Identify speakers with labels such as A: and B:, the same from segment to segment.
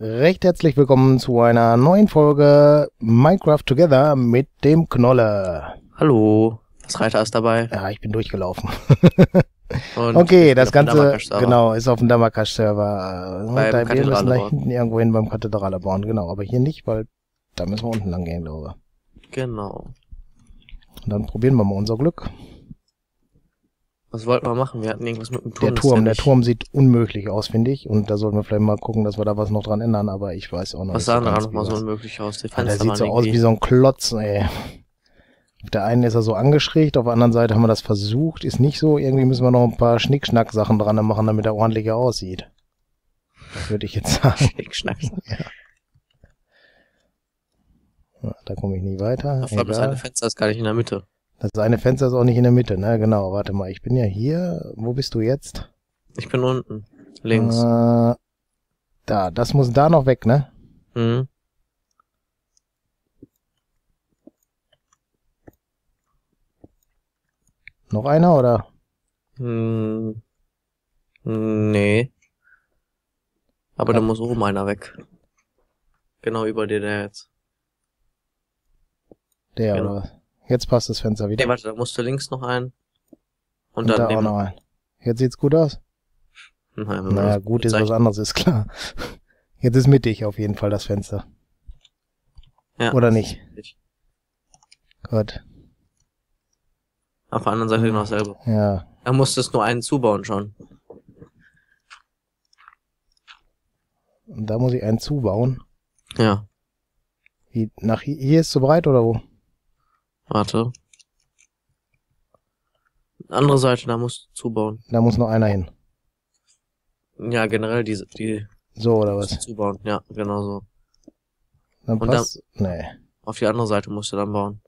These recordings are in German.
A: Recht herzlich willkommen zu einer neuen Folge Minecraft Together mit dem Knolle.
B: Hallo, das Reiter ist dabei.
A: Ja, ich bin durchgelaufen. Okay, das Ganze, genau, ist auf dem Damakasch-Server.
B: Beim
A: Da wir müssen da hinten irgendwo hin beim Kathedrale bauen, genau. Aber hier nicht, weil da müssen wir unten lang gehen, glaube
B: Genau.
A: ich. Und dann probieren wir mal unser Glück.
B: Was wollten wir machen? Wir hatten irgendwas mit dem Turm.
A: Der Turm,
B: ja
A: der Turm sieht unmöglich aus, finde ich. Und da sollten wir vielleicht mal gucken, dass wir da was noch dran ändern, aber ich weiß auch noch
B: Was
A: nicht
B: sah denn da
A: ganz,
B: noch
A: wie
B: mal so
A: was.
B: unmöglich aus?
A: Ah, der
B: Fenster
A: sieht so aus wie so ein Klotz, ey. Auf der einen ist er so angeschrägt, auf der anderen Seite haben wir das versucht, ist nicht so. Irgendwie müssen wir noch ein paar Schnickschnack-Sachen dran machen, damit er ordentlicher aussieht. Das würde ich jetzt sagen.
B: Schnickschnack.
A: Ja, Da komme ich nie weiter.
B: Vor allem das eine. Fenster ist gar nicht in der Mitte.
A: Das eine Fenster ist auch nicht in der Mitte, ne? Genau, warte mal. Ich bin ja hier. Wo bist du jetzt?
B: Ich bin unten. Links.
A: Äh, da, das muss da noch weg, ne?
B: Mhm.
A: Noch einer oder?
B: Hm. Nee. Aber da muss oben einer weg. Genau über dir der jetzt.
A: Der
B: Ja.
A: oder was? Jetzt passt das Fenster wieder.
B: Nee, warte, da musste links noch ein. Und,
A: Und
B: dann
A: da auch noch ein. Jetzt sieht's gut aus?
B: Nein, wenn man
A: Naja, gut ist was anderes, ist klar. Jetzt ist mittig auf jeden Fall das Fenster.
B: Ja.
A: Oder nicht?
B: Ich-
A: Gut.
B: Auf der anderen Seite genau dasselbe.
A: Ja.
B: Da musstest nur einen zubauen schon.
A: Und da muss ich einen zubauen.
B: Ja.
A: Wie, nach hier, hier ist zu breit oder wo?
B: Warte. Andere Seite, da musst du zubauen.
A: Da muss noch einer hin.
B: Ja, generell diese, die
A: So oder was?
B: zubauen. Ja, genau so.
A: Dann
B: Und
A: passt. Nee.
B: Auf die andere Seite musst du dann bauen.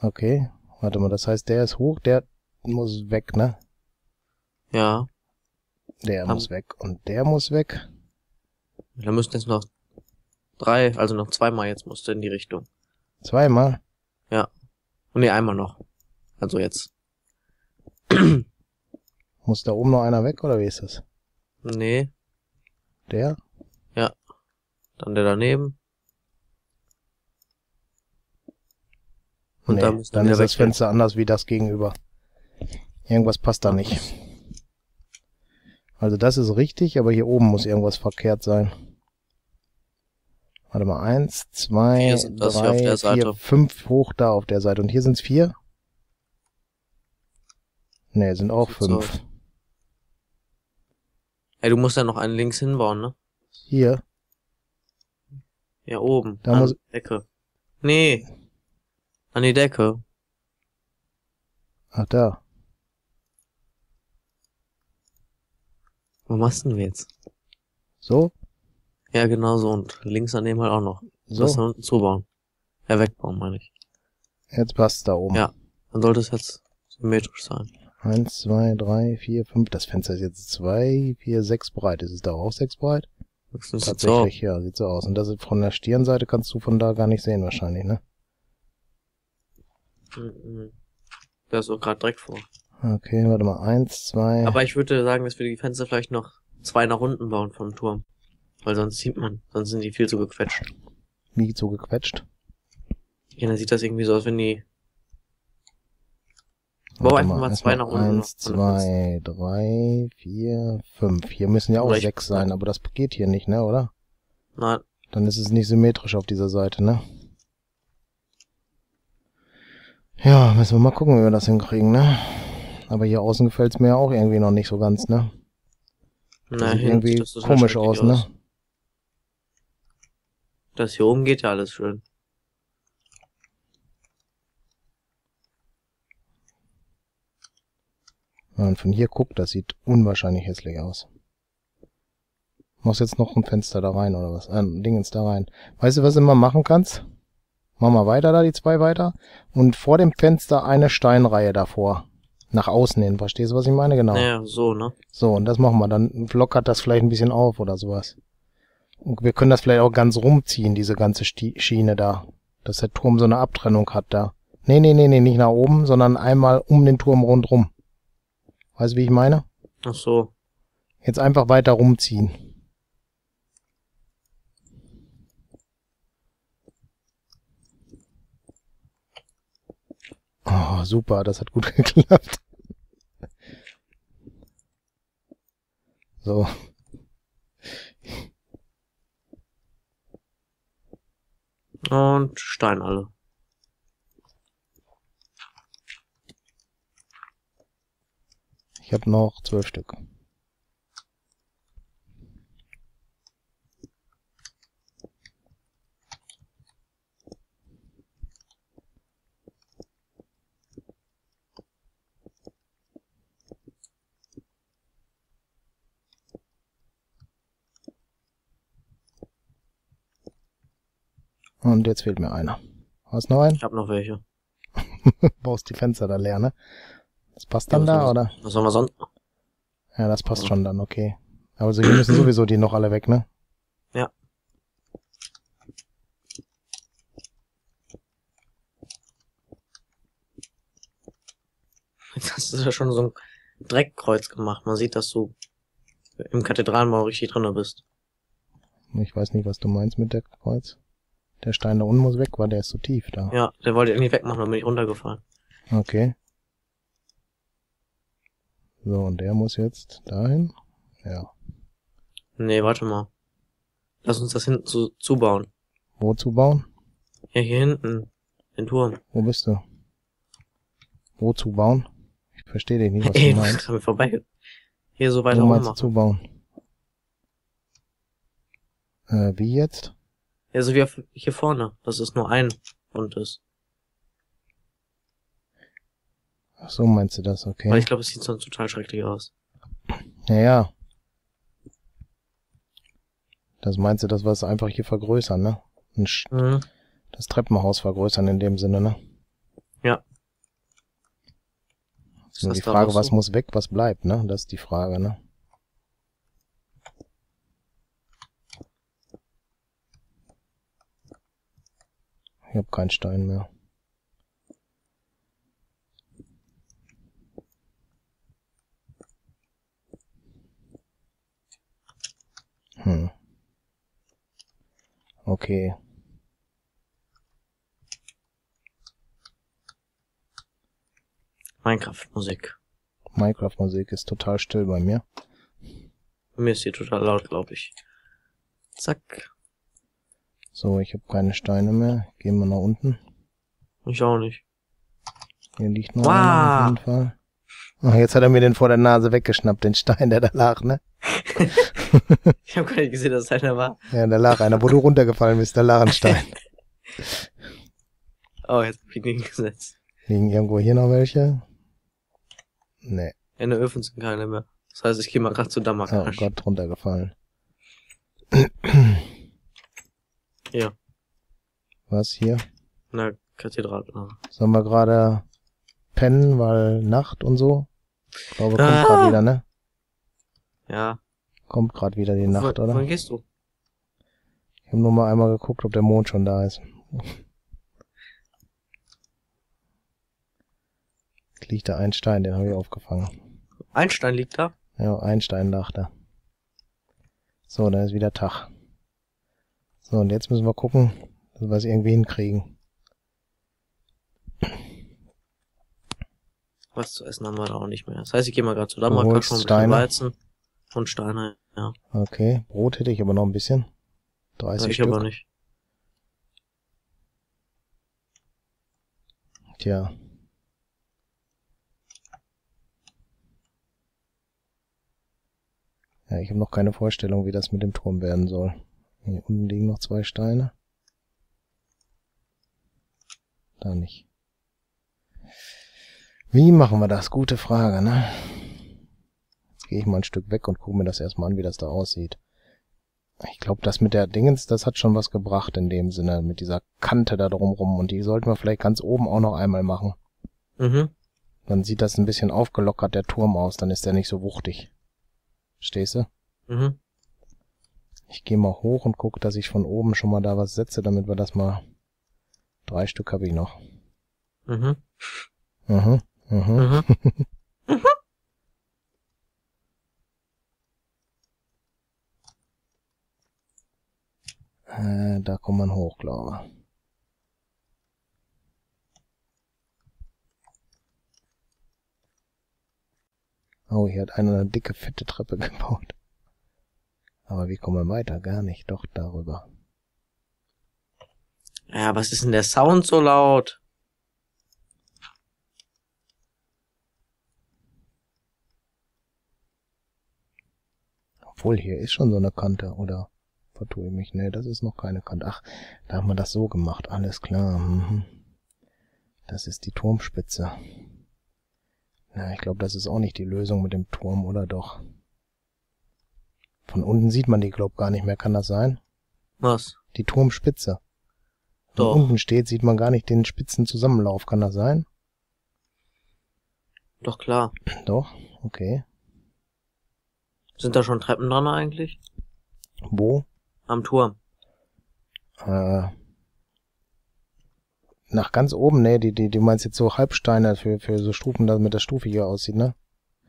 A: Okay. Warte mal, das heißt, der ist hoch, der muss weg, ne?
B: Ja.
A: Der
B: Haben-
A: muss weg. Und der muss weg.
B: Da müssten jetzt noch drei, also noch zweimal jetzt musst du in die Richtung.
A: Zweimal.
B: Und nee, einmal noch. Also jetzt.
A: Muss da oben noch einer weg oder wie ist das?
B: Nee,
A: Der?
B: dann der daneben. Und
A: nee,
B: da
A: dann
B: wieder
A: ist das
B: weg.
A: Fenster anders wie das gegenüber. Irgendwas passt da nicht. Also das ist richtig, aber hier oben muss irgendwas verkehrt sein. Warte mal, eins, zwei,
B: sind
A: drei, vier, fünf hoch da auf der Seite. Und hier sind's vier? Nee, sind auch fünf.
B: aus. Ey, du musst ja noch einen links hinbauen, ne?
A: Hier,
B: Ja, oben.
A: Da
B: an
A: muss-
B: Decke. Nee. An die Decke.
A: ach da.
B: Wo machst denn wir jetzt?
A: So,
B: Ja, genau so. Und links an dem halt auch noch.
A: so,
B: Das unten zubauen. Ja, wegbauen, meine ich.
A: jetzt passt da oben.
B: Ja. Dann sollte es jetzt symmetrisch sein.
A: Eins, zwei, drei, vier, fünf. Das Fenster ist jetzt zwei, vier, sechs breit. Ist es da auch sechs breit?
B: Höchstens so.
A: Tatsächlich, ja, sieht so aus. Und das ist von der Stirnseite kannst du von da gar nicht sehen wahrscheinlich, ne?
B: Mhm. Der ist auch gerade direkt vor.
A: Okay, warte mal. Eins, zwei.
B: Aber ich würde sagen, dass wir die Fenster vielleicht noch zwei nach unten bauen vom Turm. Weil sonst sieht man, sonst sind die viel zu gequetscht.
A: wie so gequetscht.
B: Ja, dann sieht das irgendwie so aus, wenn die... Bau einfach mal zwei nach unten
A: Eins, zwei, drei, vier, fünf. Hier müssen ja auch
B: Oder ich-
A: sechs sein, aber das geht hier nicht, ne, oder?
B: Nein,
A: Dann ist es nicht symmetrisch auf dieser Seite, ne? Ja, müssen wir mal gucken, wie wir das hinkriegen, ne? Aber hier außen gefällt's mir auch irgendwie noch nicht so ganz, ne? Das
B: nein,
A: sieht irgendwie komisch
B: schrecklich
A: aus, ne?
B: Das hier oben geht ja alles schön.
A: Wenn man von hier guckt, das sieht unwahrscheinlich hässlich aus. Machst jetzt noch ein Fenster da rein oder was? Äh, Ein Dingens da rein. Weißt du, was du immer machen kannst? Mach mal weiter da, die zwei weiter. Und vor dem Fenster eine Steinreihe davor. Nach außen hin. Verstehst du, was ich meine? Genau.
B: Naja, so, ne?
A: So, und das machen wir. Dann lockert das vielleicht ein bisschen auf oder sowas wir können das vielleicht auch ganz rumziehen, diese ganze Schiene da. Dass der Turm so eine Abtrennung hat da. Nee, nee, nee, nee, nicht nach oben, sondern einmal um den Turm rundrum. Weißt du, wie ich meine?
B: Ach so.
A: Jetzt einfach weiter rumziehen. Oh, super, das hat gut geklappt. So.
B: Und Stein alle.
A: Ich habe noch zwölf Stück. Und jetzt fehlt mir einer. Hast du noch einen?
B: Ich habe noch welche.
A: Baust die Fenster da leer, ne? Das passt dann
B: Ja, was
A: da,
B: soll
A: oder?
B: Was sollen wir sonst?
A: Ja, das passt schon dann, okay. Also hier müssen sowieso die noch alle weg, ne?
B: Ja. Jetzt hast du ja schon so ein Dreckkreuz gemacht. Man sieht, dass du im Kathedralenbau richtig drinne bist.
A: Ich weiß nicht, was du meinst mit der Kreuz. Der Stein da unten muss weg, weil der ist so tief da.
B: Ja, der wollte irgendwie wegmachen, dann bin ich runtergefallen.
A: Okay. So, und der muss jetzt dahin. Ja.
B: Nee, warte mal. Lass uns das hinten zu, zubauen.
A: Wozu bauen?
B: Ja, hier hinten. Den Turm.
A: Wo bist du? Wozu bauen? Ich verstehe dich nicht, was
B: Ey,
A: du meinst.
B: mir vorbei. Hier so weiter
A: Wo meinst du zubauen? Äh, wie jetzt?
B: Ja, so wie auf, hier vorne. Das ist nur ein buntes.
A: Ach so meinst du das,
B: Weil
A: okay.
B: ich glaube, es sieht sonst total schrecklich aus.
A: Ja, ja. Das meinst du, das was einfach hier vergrößern, ne?
B: Mhm.
A: Das Treppenhaus vergrößern in dem Sinne, ne?
B: Ja.
A: Ist nur
B: das
A: die
B: da
A: Frage,
B: auch
A: was
B: so?
A: muss weg, was bleibt, ne? Das ist die Frage, ne? Ich habe keinen Stein mehr. Hm. Okay.
B: Minecraft-Musik.
A: Minecraft-Musik ist total still bei mir.
B: Bei Mir ist die total laut, glaube ich. Zack.
A: So, ich habe keine Steine mehr. Gehen wir nach unten.
B: Ich auch nicht.
A: Hier liegt noch
B: Wow.
A: einer auf jeden Fall. Ach, jetzt hat er mir den vor der Nase weggeschnappt, den Stein, der da lag, ne?
B: Ich habe gar nicht gesehen, dass einer war.
A: Ja, da lag einer, wo du runtergefallen bist, da lag ein Stein.
B: Oh, jetzt hab ich ihn gesetzt.
A: Liegen irgendwo hier noch welche? Nee.
B: In den Öfen sind keine mehr. Das heißt, ich gehe mal gerade zu
A: Oh
B: Damakash.
A: Gott, runtergefallen.
B: Hier,
A: Was hier?
B: in der Kathedrale.
A: Sollen wir gerade pennen, weil Nacht und so? Ich glaube, kommt
B: Ah.
A: gerade wieder, ne?
B: Ja.
A: Kommt gerade wieder die Nacht,
B: Wo-
A: oder?
B: Wohin gehst du?
A: Ich habe nur mal einmal geguckt, ob der Mond schon da ist. Jetzt liegt da ein Stein, den habe ich aufgefangen.
B: Einstein liegt da.
A: Ja, ein Stein lag da. So, da ist wieder Tag. So, und jetzt müssen wir gucken, dass wir es irgendwie hinkriegen.
B: Was zu essen haben wir da auch nicht mehr. Das heißt, ich gehe mal gerade zu Damakash und ein bisschen
A: Steine?
B: Weizen. Und Steine, ja.
A: Okay, Brot hätte ich aber noch ein bisschen. 30
B: ich
A: Stück.
B: aber nicht.
A: Tja. Ja, ich habe noch keine Vorstellung, wie das mit dem Turm werden soll. Hier unten liegen noch zwei Steine. Da nicht. Wie machen wir das? Gute Frage, ne? Jetzt gehe ich mal ein Stück weg und gucke mir das erstmal an, wie das da aussieht. Ich glaube, das mit der Dingens, das hat schon was gebracht in dem Sinne, mit dieser Kante da drumrum. Und die sollten wir vielleicht ganz oben auch noch einmal machen.
B: Mhm.
A: Dann sieht das ein bisschen aufgelockert, der Turm aus, dann ist der nicht so wuchtig. Stehst du?
B: Mhm.
A: Ich gehe mal hoch und gucke, dass ich von oben schon mal da was setze, damit wir das mal... Drei Stück habe ich noch.
B: Mhm.
A: Mhm. Mhm.
B: Mhm.
A: mhm. da kommt man hoch, glaube ich. Oh, hier hat einer eine dicke, fette Treppe gebaut. Aber wie kommen wir weiter? Gar nicht. Doch, darüber.
B: Ja, was ist denn der Sound so laut?
A: Obwohl, hier ist schon so eine Kante, oder vertue ich mich? Nee, das ist noch keine Kante. Ach, da haben wir das so gemacht. Alles klar. Mhm. Das ist die Turmspitze. Ja, ich glaube, das ist auch nicht die Lösung mit dem Turm, oder doch? Von unten sieht man die, glaub gar nicht mehr. Kann das sein?
B: Was?
A: Die Turmspitze. Wenn
B: Doch.
A: unten steht, sieht man gar nicht den Spitzenzusammenlauf. Kann das sein?
B: Doch klar.
A: Doch, okay.
B: Sind da schon Treppen dran eigentlich?
A: Wo?
B: Am Turm.
A: Äh, nach ganz oben, ne, die, die, du meinst jetzt so Halbsteine für, für so Stufen, damit das Stufe hier aussieht, ne?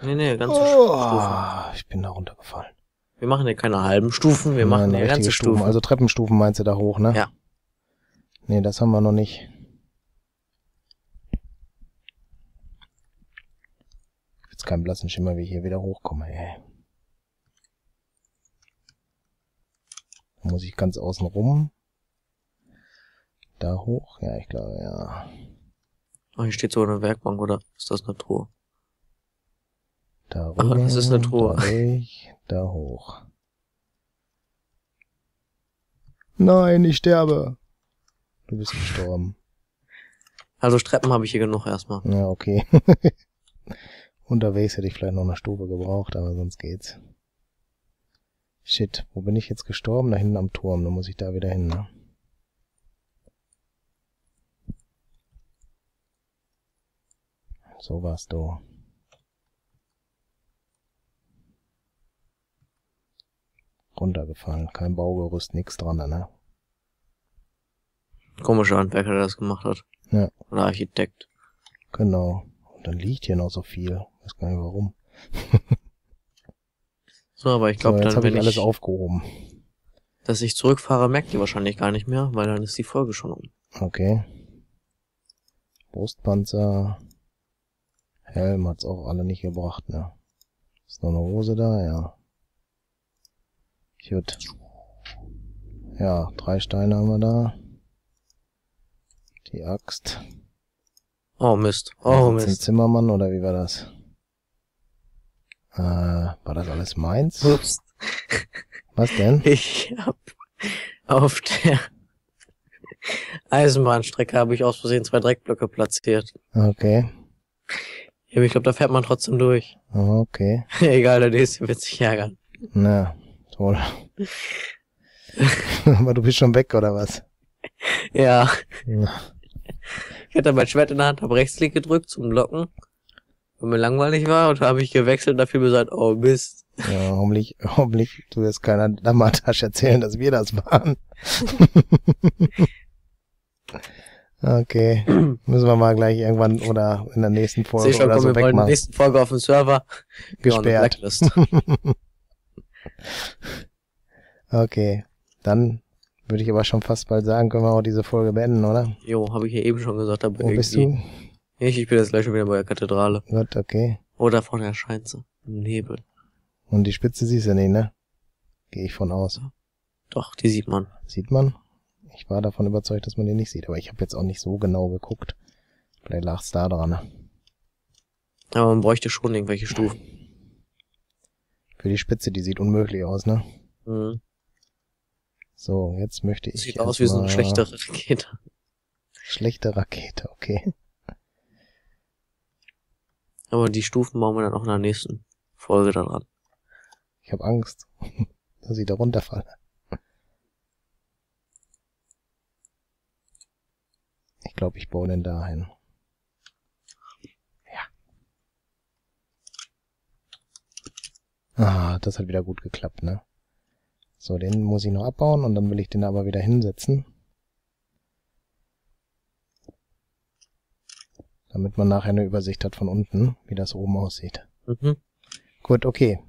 B: Nee, nee, ganze
A: oh,
B: Stufen.
A: ich bin da runtergefallen.
B: Wir machen hier keine halben Stufen, wir machen
A: Nein,
B: hier ganze Stufen.
A: Also Treppenstufen meinst du da hoch, ne?
B: Ja.
A: Nee, das haben wir noch nicht. Jetzt keinen blassen Schimmer, wie ich hier wieder hochkomme, ey. Da muss ich ganz außen rum. Da hoch? Ja, ich glaube, ja.
B: Oh, hier steht so eine Werkbank, oder? Ist das eine Truhe?
A: Da
B: Ach,
A: rüber,
B: das ist eine Truhe.
A: Da, durch, da hoch. Nein, ich sterbe. Du bist gestorben.
B: Also Treppen habe ich hier genug erstmal.
A: Ja, okay. Unterwegs hätte ich vielleicht noch eine Stufe gebraucht, aber sonst geht's. Shit, wo bin ich jetzt gestorben? Da hinten am Turm, dann muss ich da wieder hin, ne? So warst du. Runtergefallen, kein Baugerüst, nix dran, ne?
B: Komischer Handwerker, der das gemacht hat.
A: Ja.
B: Oder Architekt.
A: Genau. Und dann liegt hier noch so viel. Weiß gar nicht warum.
B: So, aber ich glaube
A: so,
B: dann,
A: habe
B: wenn
A: ich alles
B: ich,
A: aufgehoben.
B: dass ich zurückfahre, merkt ihr wahrscheinlich gar nicht mehr, weil dann ist die Folge schon um.
A: Okay. Brustpanzer. Helm hat's auch alle nicht gebracht, ne? Ist noch eine Hose da? Ja. Gut. Ja, drei Steine haben wir da. Die Axt.
B: Oh Mist. Oh
A: Ist das ein
B: Mist.
A: Zimmermann oder wie war das? Äh, war das alles meins?
B: Ups.
A: Was denn?
B: Ich hab auf der Eisenbahnstrecke habe ich aus Versehen zwei Dreckblöcke platziert.
A: Okay.
B: Ja, Ich glaube, da fährt man trotzdem durch.
A: Okay.
B: Egal, der nächste wird sich ärgern.
A: Na, toll. Aber du bist schon weg, oder was?
B: Ja.
A: Ja.
B: Ich hatte mein Schwert in der Hand, habe Rechtsklick gedrückt zum Locken, weil mir langweilig war und habe ich gewechselt und dafür gesagt, oh Mist.
A: Ja, hoffentlich, hoffentlich du wirst keiner Dammertasch erzählen, dass wir das waren. okay. Müssen wir mal gleich irgendwann oder in der nächsten Folge
B: schon,
A: oder
B: komm,
A: so
B: wir wollen in der
A: wegmachen.
B: nächsten Folge auf dem Server.
A: Gesperrt.
B: Blacklist.
A: Okay. Dann würde ich aber schon fast bald sagen, können wir auch diese Folge beenden, oder?
B: Jo, habe ich ja eben schon gesagt. Aber
A: Wo bist du?
B: Ich, ich bin jetzt gleich schon wieder bei der Kathedrale.
A: Gut, okay.
B: Oder vorne erscheint sie. Im Nebel.
A: Und die Spitze siehst du nicht, ne? Gehe ich von aus.
B: Doch, die sieht man.
A: Sieht man? Ich war davon überzeugt, dass man den nicht sieht, aber ich habe jetzt auch nicht so genau geguckt. Vielleicht lag's da dran.
B: Aber man bräuchte schon irgendwelche Stufen.
A: Für die Spitze, die sieht unmöglich aus, ne?
B: Mhm.
A: So, jetzt möchte ich.
B: Sieht aus wie so eine schlechte Rakete.
A: Schlechte Rakete, okay.
B: Aber die Stufen bauen wir dann auch in der nächsten Folge dann an.
A: Ich habe Angst, dass ich da runterfalle. Ich glaube, ich baue den dahin. Ah, das hat wieder gut geklappt, ne? So, den muss ich noch abbauen und dann will ich den aber wieder hinsetzen. Damit man nachher eine Übersicht hat von unten, wie das oben aussieht.
B: Mhm.
A: Gut, okay.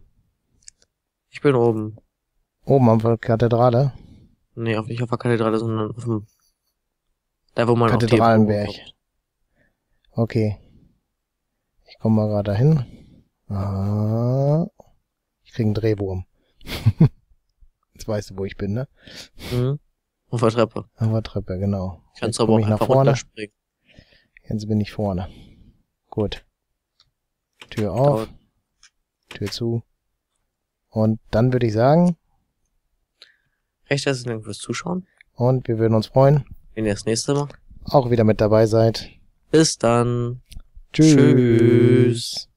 B: Ich bin oben.
A: Oben am der Kathedrale.
B: Nee, auf, nicht auf der Kathedrale, sondern auf dem... Da, wo man auf
A: Kathedralenberg. Okay. Ich komme mal gerade dahin. Ah, ich krieg einen Drehwurm. Jetzt weißt du, wo ich bin, ne?
B: Mhm. Auf der Treppe.
A: Auf der Treppe, genau.
B: Kannst
A: Jetzt
B: du aber auch
A: ich nach vorne.
B: runterspringen.
A: Jetzt bin ich vorne. Gut. Tür auf,
B: Dauert-
A: Tür zu. Und dann würde ich sagen,
B: Recht herzlichen Dank fürs Zuschauen.
A: und wir würden uns freuen,
B: Wenn ihr das nächste Mal.
A: auch wieder mit dabei seid.
B: Bis dann.
A: Tschüss.
B: Tschüss.